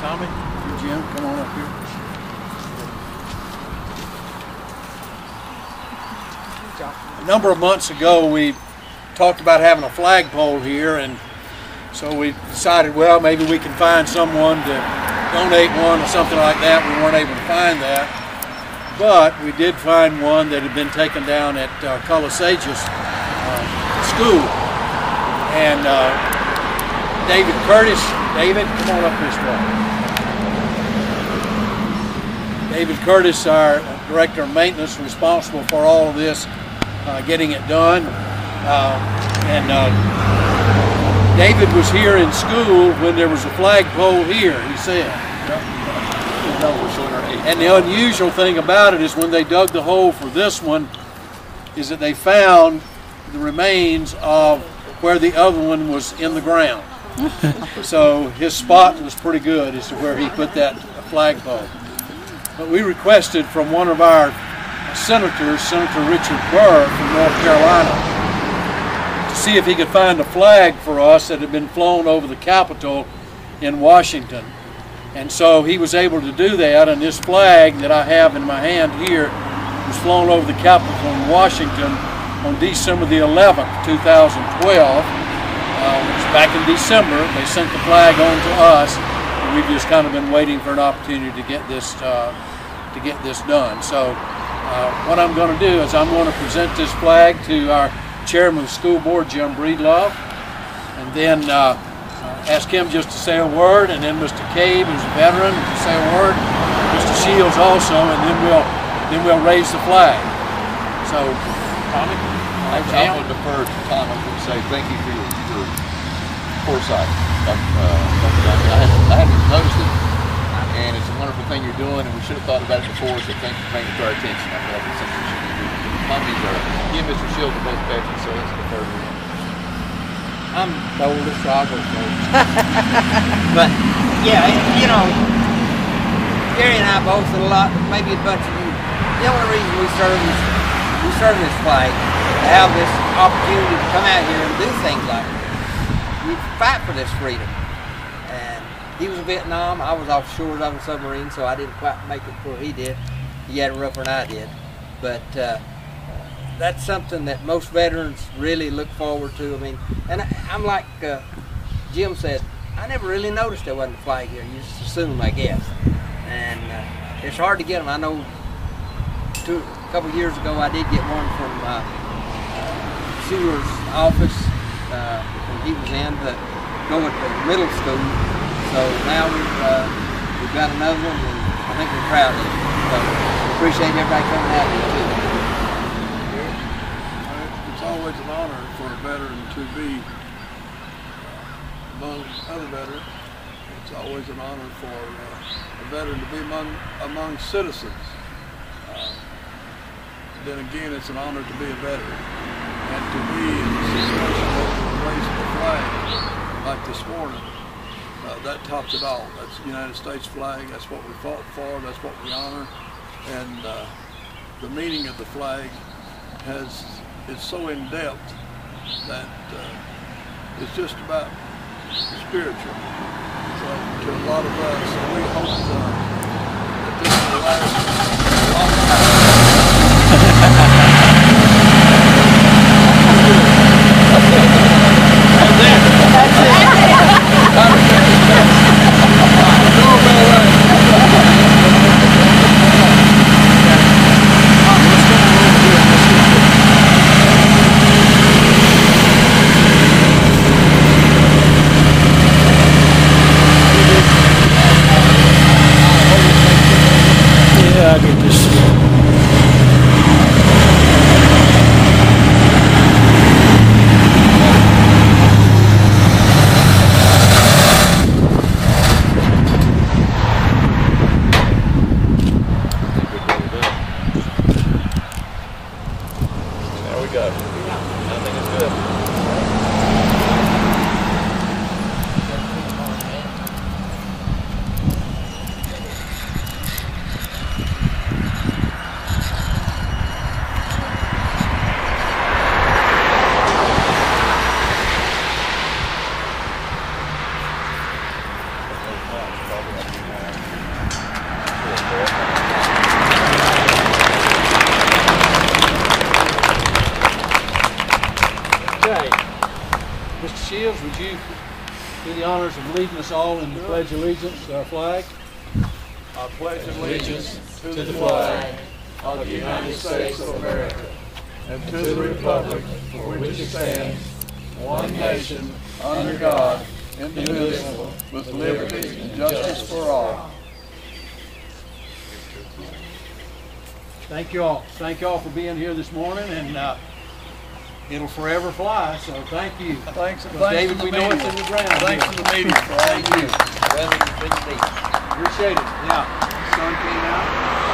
Tommy? Jim, come on up here. A number of months ago, we talked about having a flagpole here, and so we decided, well, maybe we can find someone to donate one or something like that. We weren't able to find that, but we did find one that had been taken down at uh, Cullasaja uh, School, and uh, David Curtis. David, come on up this way. David Curtis, our director of maintenance, responsible for all of this uh, getting it done. Uh, and uh, David was here in school when there was a flagpole here, he said. And the unusual thing about it is when they dug the hole for this one, is that they found the remains of where the other one was in the ground. so his spot was pretty good as to where he put that flagpole. But we requested from one of our senators, Senator Richard Burr from North Carolina, to see if he could find a flag for us that had been flown over the Capitol in Washington. And so he was able to do that, and this flag that I have in my hand here was flown over the Capitol in Washington on December the 11th, 2012. Uh, was back in December, they sent the flag on to us, we've just kind of been waiting for an opportunity to get this uh, to get this done. So uh, what I'm going to do is I'm going to present this flag to our chairman of the school board, Jim Breedlove, and then uh, ask him just to say a word, and then Mr. Cave, who's a veteran, to say a word, Mr. Shields also, and then we'll then we'll raise the flag. So, Tommy, I, I would defer to Tom. I would say thank you for your, your foresight. Uh, I, hadn't, I hadn't noticed it and it's a wonderful thing you're doing, and we should have thought about it before, so thank you for bringing it to our attention. I feel like it's something we should be doing. Mummies are, you and Mr. Shields are both veterans, so let's defer to you. I'm the oldest, so I'll go first. but, yeah, you know, Gary and I both and a lot, maybe a bunch of you, the only reason we serve this, we serve this flag, to have this opportunity to come out here and do things like this. We fight for this freedom. And he was in Vietnam. I was offshore of a submarine, so I didn't quite make it before he did. He had it rougher than I did. But uh, that's something that most veterans really look forward to. I mean, and I, am like uh, Jim said, I never really noticed there wasn't a flag here. You just assume, I guess. And uh, it's hard to get them. I know two, a couple years ago I did get one from uh, Seward's office uh, when he was in to go to middle school so now we've uh, we've got another one, and I think we're proud of it. So we appreciate everybody coming out here too. It's always an honor for a veteran to be among other veterans. It's always an honor for uh, a veteran to be among among citizens. Uh, then again, it's an honor to be a veteran and to be in a situation raising the flag like this morning uh, that tops it all. That's the United States flag. That's what we fought for. That's what we honor. And uh, the meaning of the flag has is so in depth that uh, it's just about spiritual. So to a lot of us, so we hope uh, that this will last a long time. I think it's good. Would you do the honors of leading us all in the pledge of allegiance to our flag? I pledge allegiance to the flag of the United States of America and to the republic for which it stands, one nation, under God, indivisible, with liberty and justice for all. Thank you all. Thank you all for being here this morning, and uh, it'll forever fly. So thank you. Thanks, thanks David, we the know it's in the ground. Thanks to the media for all Thank you you. do. Rather than big deal. Appreciate it. Yeah. Sun came out.